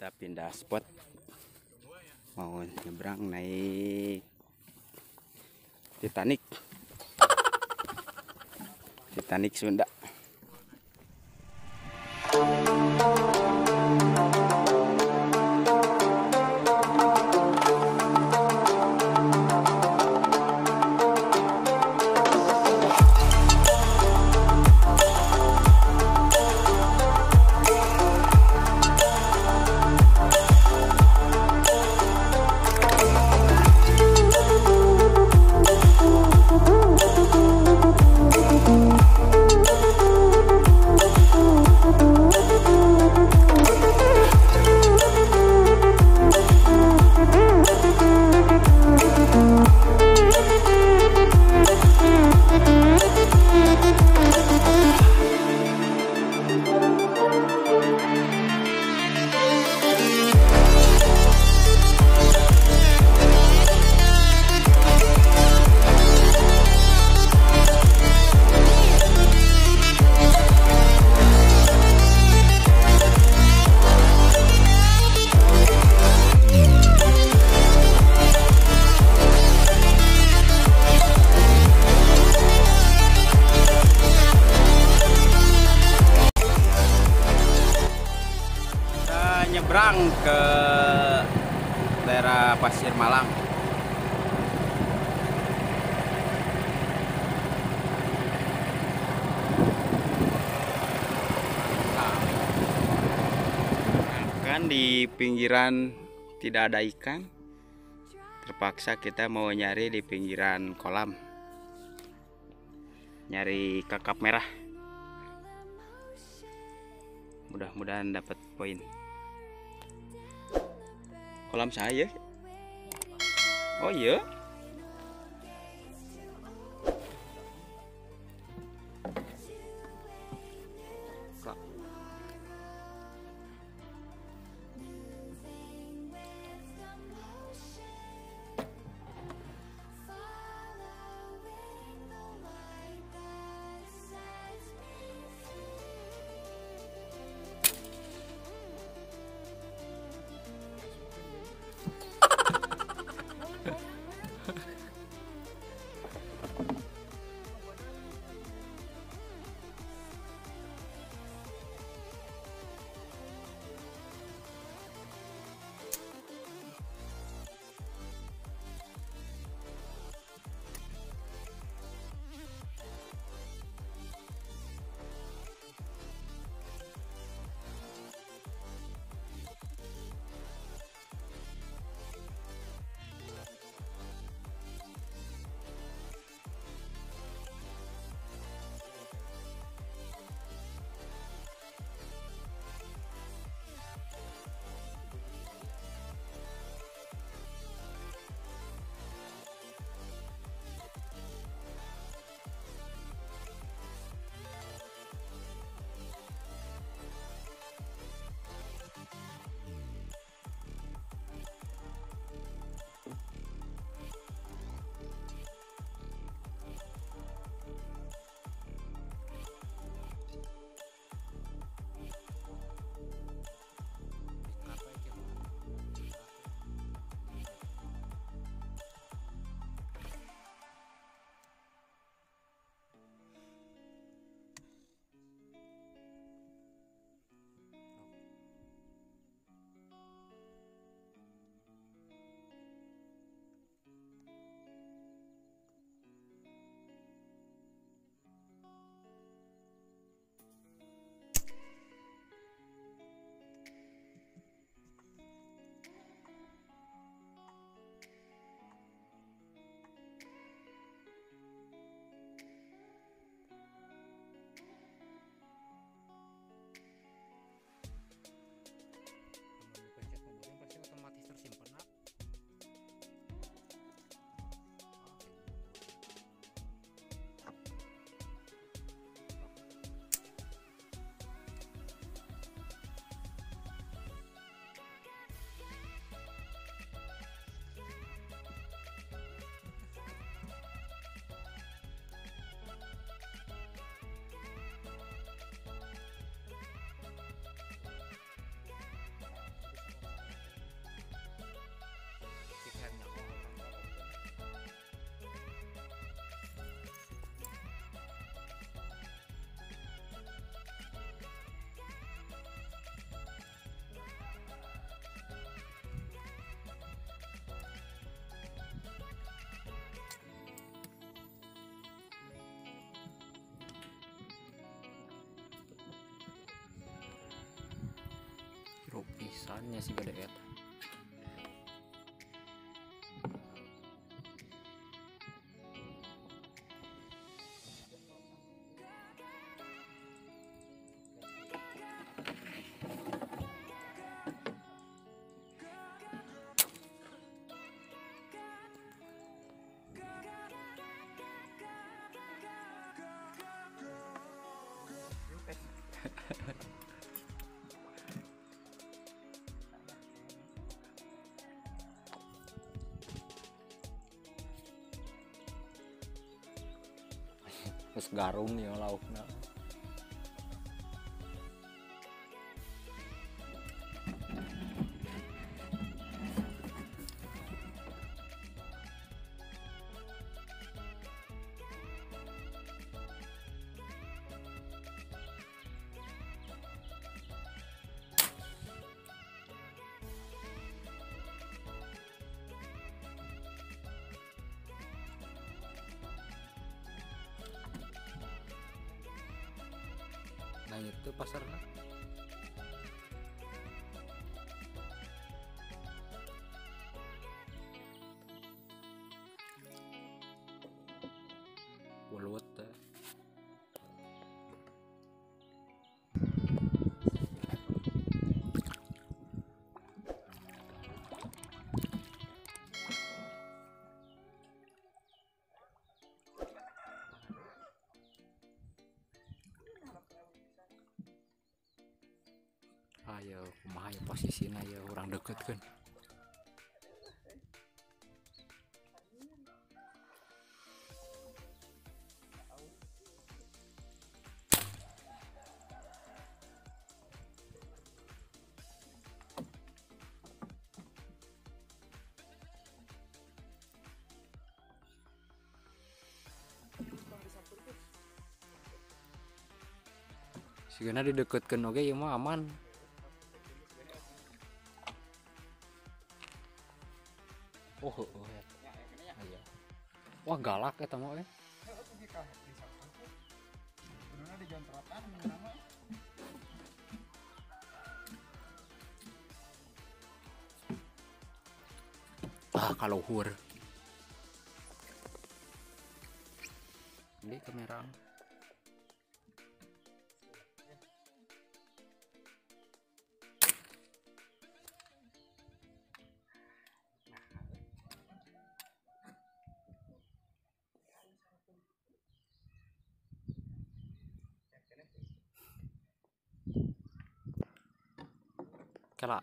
kita pindah spot. Mau nyebrang naik Titanic. Titanic Sunda nyebrang ke daerah Pasir Malang. Kan di pinggiran tidak ada ikan terpaksa kita mau nyari di pinggiran kolam. Nyari kakap merah. Mudah-mudahan dapat poin kolam saya oh iya alasannya sih gede eta garum nih lauknya itu pasarnya ayo ya posisinya ya orang deket kan Sigana dideketkeun oge ieu mah aman. Galak eta mah eh. Ah, kalau hur. Ini kamera. Kela.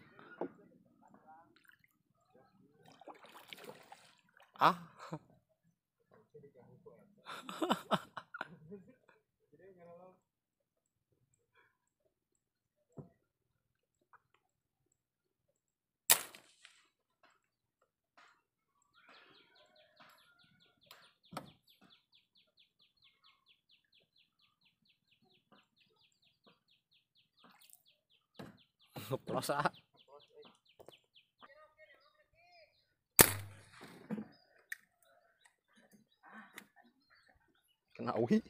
Ah. Prosa. Kena uhi.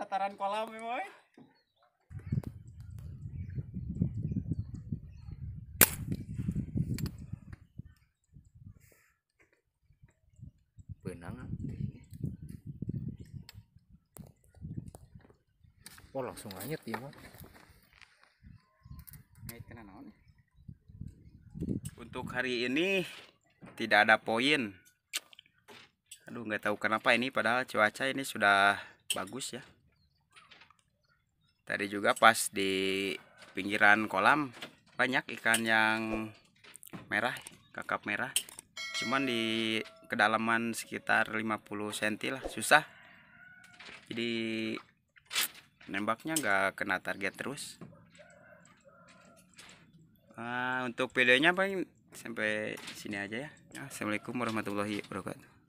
dataran kolam ya boy Benang. Oh langsung anyet ya. Ngait kena naon ya? Untuk hari ini tidak ada poin. Aduh nggak tahu kenapa ini padahal cuaca ini sudah bagus ya. Tadi juga pas di pinggiran kolam banyak ikan yang merah kakap merah. Cuman di kedalaman sekitar 50 cm lah susah. Jadi nembaknya nggak kena target terus. Ah, untuk videonya paling sampai sini aja ya. Assalamualaikum warahmatullahi wabarakatuh.